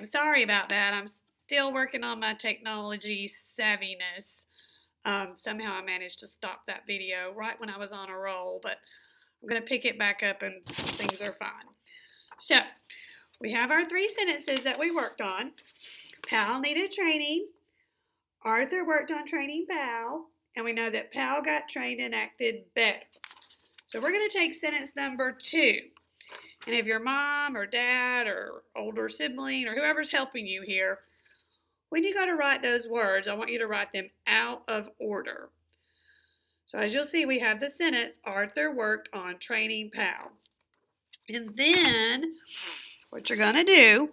I'm sorry about that. I'm still working on my technology savviness. Um, somehow I managed to stop that video right when I was on a roll, but I'm going to pick it back up and things are fine. So, we have our three sentences that we worked on. Pal needed training. Arthur worked on training Pal. And we know that Pal got trained and acted better. So we're going to take sentence number two. And if your mom or dad or older sibling or whoever's helping you here, when you go to write those words, I want you to write them out of order. So as you'll see, we have the sentence, Arthur worked on training Pal. And then what you're going to do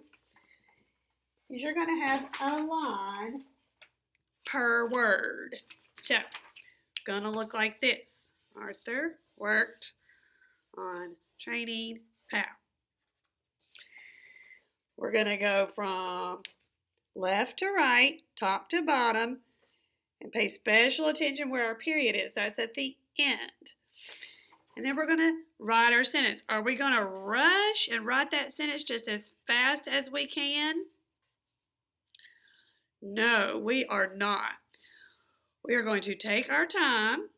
is you're going to have a line per word. So, going to look like this. Arthur worked on training Pal. We're going to go from left to right, top to bottom, and pay special attention where our period is. That's at the end. And then we're going to write our sentence. Are we going to rush and write that sentence just as fast as we can? No, we are not. We are going to take our time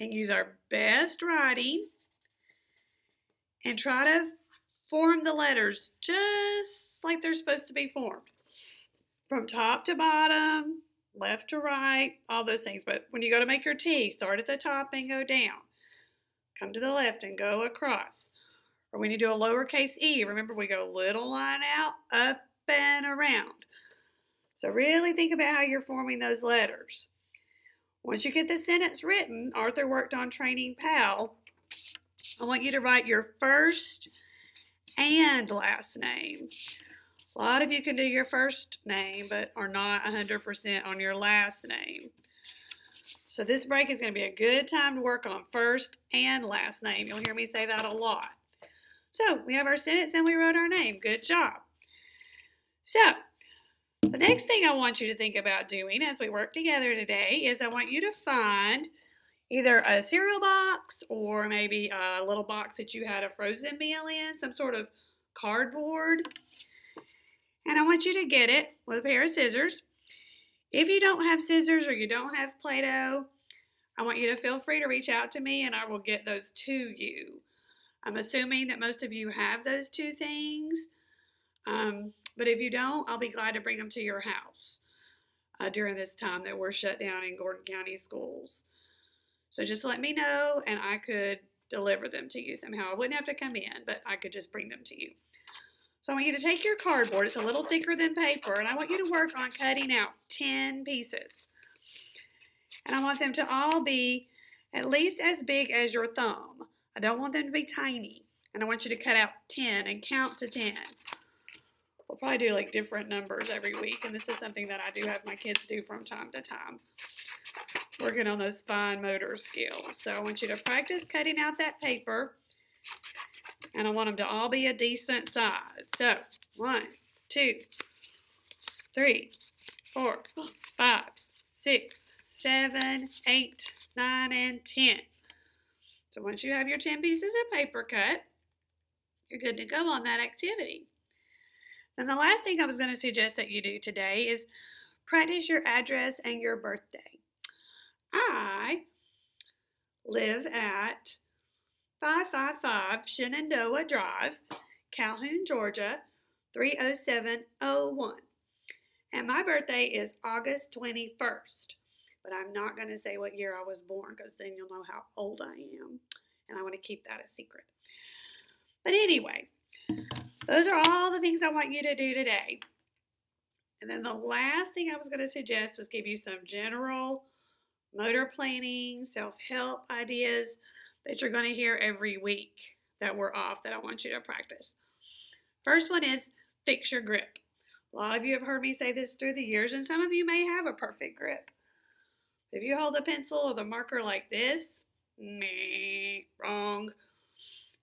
and use our best writing and try to form the letters just like they're supposed to be formed. From top to bottom, left to right, all those things. But when you go to make your T, start at the top and go down. Come to the left and go across. Or when you do a lowercase e, remember we go little line out, up and around. So really think about how you're forming those letters. Once you get the sentence written, Arthur worked on training Pal. I want you to write your first and last name. A lot of you can do your first name, but are not 100% on your last name. So this break is going to be a good time to work on first and last name. You'll hear me say that a lot. So we have our sentence and we wrote our name. Good job. So the next thing I want you to think about doing as we work together today is I want you to find either a cereal box or maybe a little box that you had a frozen meal in, some sort of cardboard. And I want you to get it with a pair of scissors. If you don't have scissors or you don't have Play-Doh, I want you to feel free to reach out to me and I will get those to you. I'm assuming that most of you have those two things. Um, but if you don't, I'll be glad to bring them to your house uh, during this time that we're shut down in Gordon County schools. So just let me know and I could deliver them to you somehow. I wouldn't have to come in, but I could just bring them to you. So I want you to take your cardboard. It's a little thicker than paper, and I want you to work on cutting out 10 pieces. And I want them to all be at least as big as your thumb. I don't want them to be tiny. And I want you to cut out 10 and count to 10. We'll probably do like different numbers every week, and this is something that I do have my kids do from time to time. Working on those fine motor skills. So I want you to practice cutting out that paper, and I want them to all be a decent size. So, one, two, three, four, five, six, seven, eight, nine, and ten. So once you have your 10 pieces of paper cut, you're good to go on that activity. And the last thing I was going to suggest that you do today is practice your address and your birthday. I live at 555 Shenandoah Drive, Calhoun, Georgia 30701. And my birthday is August 21st. But I'm not going to say what year I was born because then you'll know how old I am. And I want to keep that a secret. But anyway, those are all the things I want you to do today. And then the last thing I was going to suggest was give you some general motor planning, self help ideas that you're going to hear every week that we're off that I want you to practice. First one is fix your grip. A lot of you have heard me say this through the years, and some of you may have a perfect grip. If you hold the pencil or the marker like this, meh, wrong.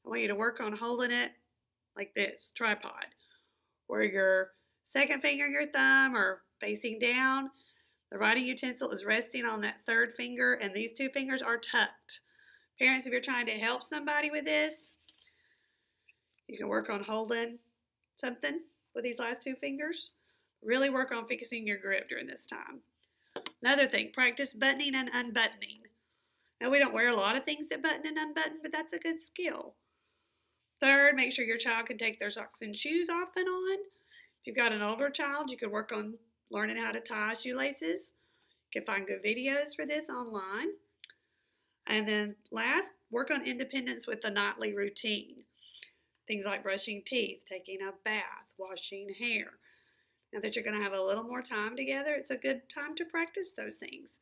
I want you to work on holding it like this, tripod, where your second finger and your thumb are facing down. The writing utensil is resting on that third finger, and these two fingers are tucked. Parents, if you're trying to help somebody with this, you can work on holding something with these last two fingers. Really work on fixing your grip during this time. Another thing, practice buttoning and unbuttoning. Now, we don't wear a lot of things that button and unbutton, but that's a good skill. Third, make sure your child can take their socks and shoes off and on. If you've got an older child, you could work on learning how to tie shoelaces. You can find good videos for this online. And then last, work on independence with the nightly routine. Things like brushing teeth, taking a bath, washing hair. Now that you're going to have a little more time together, it's a good time to practice those things.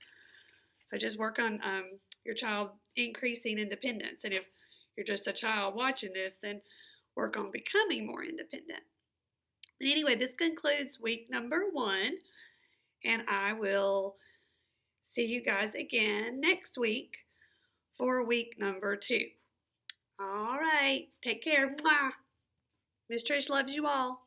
So just work on um, your child increasing independence. And if you're just a child watching this, then work on becoming more independent. And anyway, this concludes week number one, and I will see you guys again next week for week number two. All right, take care. Mwah. Miss Trish loves you all.